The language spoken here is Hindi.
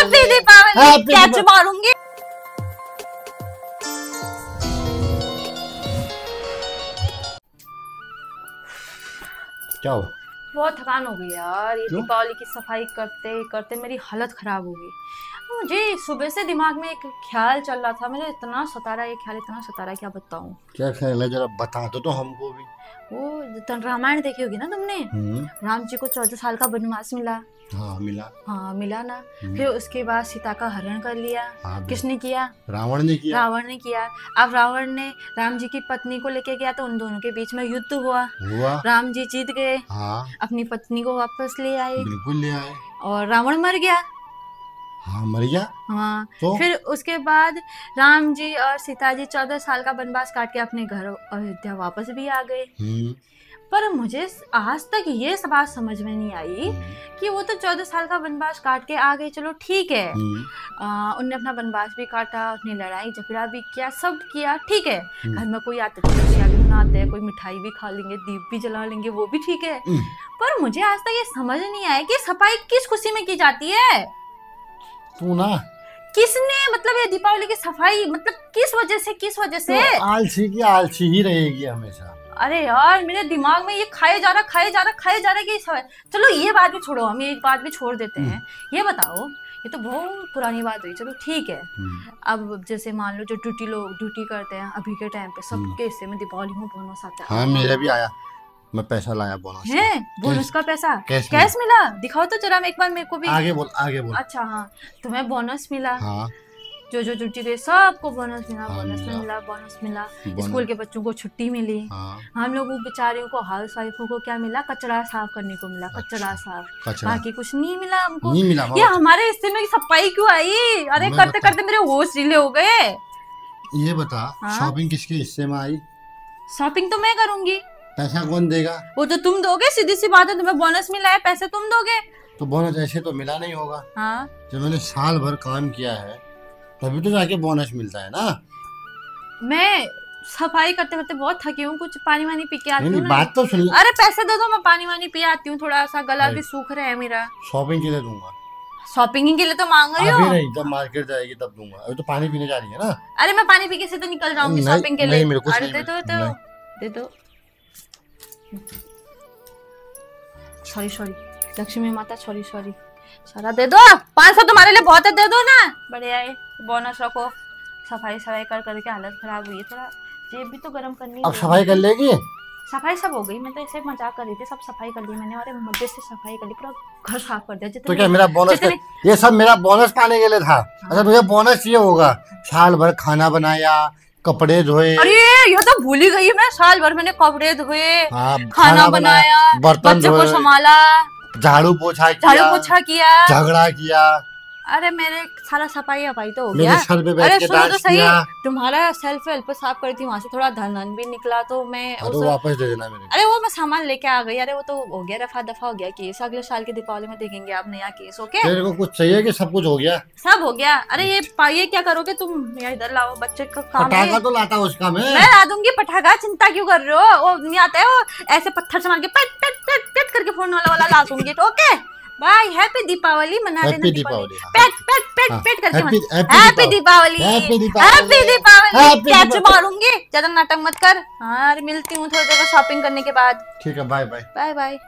हैप्पी दीपावली कैच मारूँगी क्या हुआ? बहुत थकान हो गई यार। ये दीपावली की सफ़ाई करते करते मेरी हालत खराब हो गई। मुझे सुबह से दिमाग में एक ख्याल चल रहा था। मेरे इतना सता रहा है ये ख्याल इतना सता रहा है क्या बताऊँ? क्या ख्याल है? जरा बता दो तो हमको भी। वो रामायण देखी होगी ना तुमने? हम्म, राम जी को चौदह साल का वनवास मिला। हाँ मिला। हाँ मिला ना। हम्म, फिर उसके बाद सीता का हरण कर लिया। हाँ, किसने किया? रावण ने किया। रावण ने किया। अब रावण ने राम जी की पत्नी को लेके गया तो उन दोनों के बीच में युद्ध हुआ। हुआ। राम जी जीत गए। हाँ। अपनी पत्नी को वापस ले आए। बिल्कुल ले आए। और रावण मर गया। हाँ मर गया। हाँ तो? फिर उसके बाद राम जी और सीता जी चौदह साल का वनवास काट के अपने घर अयोध्या वापस भी आ गए। हम्म, पर मुझे आज तक ये बात समझ में नहीं आई हम्म, कि वो तो चौदह साल का वनवास काट के आ गए। चलो ठीक है। हम्म, उनने अपना वनवास भी काटा अपनी लड़ाई झगड़ा भी किया सब किया ठीक है। घर में कोई आते तो भी मनाते हैं कोई मिठाई भी खा लेंगे दीप भी जला लेंगे वो भी ठीक है। पर मुझे आज तक ये समझ नहीं आया कि सफ़ाई किस खुशी में की जाती है। तू ना। किसने? मतलब ये दीपावली की सफ़ाई मतलब किस वजह से किस वजह से? तो आलसी की आलसी ही रहेगी हमेशा। अरे यार मेरे दिमाग में ये खाए जा रहा खाए जा रहा खाए जा रहा कि चलो ये बात भी छोड़ो हम ये बात भी छोड़ देते हैं। ये बताओ ये तो बहुत पुरानी बात हुई। चलो ठीक है। हम्म, अब जैसे मान लो जो ड्यूटी लोग ड्यूटी करते हैं अभी के टाइम पे हम्म। सबके हिस्से में दीपावली में बोनस आता है। हाँ मेरा भी आया। मैं पैसा लाया बोनस है? बोनस का पैसा? कैश कैश मिला। दिखाओ तो जरा एक बार मेरे को भी। आगे बोल आगे बोल। अच्छा हाँ। तुम्हें बोनस मिला। हाँ। जो जो ड्यूटी गई सबको बोनस मिला हाँ, बोनस मिला। मिला बोनस मिला। स्कूल के बच्चों को छुट्टी मिली। हाँ। हम लोगों बेचारियों को हाउस वाइफों को क्या मिला? कचरा साफ़ करने को मिला कचरा साफ़। बाकी कुछ नहीं मिला हमको। नहीं मिला ये हमारे हिस्से में सफ़ाई क्यों आई? अरे करते करते मेरे होश ढीले हो गए। ये बता हाँ? शॉपिंग किसके हिस्से में आई? शॉपिंग तो मैं करूँगी। पैसा कौन देगा? वो तो तुम दोगे? सीधी सी बात है तुम्हें बोनस मिला है पैसे तुम दोगे? तो बोनस ऐसे तो मिला नहीं होगा। हाँ। जब मैंने साल भर काम किया है तभी तो जाके बोनस मिलता है ना? मैं सफ़ाई करते करते बहुत थकी हूँ कुछ पानी वानी पी के आती हूँ बात तो सुन अरे पैसे दे दो मैं पानी वानी पी आती हूँ थोड़ा सा गला भी सूख रहा है मेरा। शॉपिंग के लिए दूँगा। शॉपिंग के लिए तो मांग रही अभी हूँ? नहीं जब मार्केट जाएगी तब दूँगा। अभी तो पानी पीने जा रही है ना। अरे मैं पानी पी के सीधे निकल जाऊँगी शॉपिंग के नहीं, लिए। दे दो दे दो। सॉरी सॉरी लक्ष्मी माता सॉरी सॉरी सारा दे दो पाँच सौ तुम्हारे लिए बहुत है दे दो ना बढ़िया है बोनस रखो सफ़ाई सफ़ाई कर करके हालत खराब हुई है थोड़ा जेब भी तो गर्म करनी अब सफ़ाई कर लेगी सफ़ाई सब हो गई मैं तो ऐसे मज़ाक कर रही थी सब सफ़ाई कर ली मैंने और मध्य से सफ़ाई कर ली पूरा घर साफ़ कर दिया तो क्या मेरा बोनस जितने ये सब मेरा बोनस पाने के लिए था। अच्छा तुझे बोनस चाहिए होगा। साल भर खाना बनाया कपड़े धोए। अरे ये तो भूल ही गई मैं साल भर मैंने कपड़े धोए हाँ, खाना बनाया बर्तन बच्चों को संभाला झाड़ू पोछा झाड़ू पोछा किया। झगड़ा किया। अरे मेरे सारा सफ़ाई अफाई तो हो गया। अरे सुनो तो सही तुम्हारा सेल्फ हेल्प साफ़ करी थी वहाँ से थोड़ा धन धन भी निकला तो मैं हाँ, तो उस वापस दे देना मेरे अरे वो मैं सामान लेके आ गई अरे वो तो हो गया रफा दफ़ा हो गया केस। अगले साल की दीपावली में देखेंगे आप नया केस ओके? तेरे को कुछ चाहिए कि सब कुछ हो गया? सब हो गया। अरे ये पा- ये क्या करोगे तुम? यार इधर लाओ बच्चे का काम पटाखा तो लाता उसका मैं। मैं ला दूँगी पटाखा चिंता क्यों कर रहे हो? वो नहीं आता है वो ऐसे पत्थर से मार के पट पट पट पट करके फ़ोन वाला वाला ला दूँगी तो ओके? बाय हैप्पी दीपावली मना लेना दीपावली। पेट पेट पेट पेट करके happy Deepavali happy Deepavali catch मारूँगी ज़्यादा नाटक मत कर हाँ मिलती हूँ थोड़ी देर शॉपिंग करने के बाद ठीक है बाय बाय बाय बाय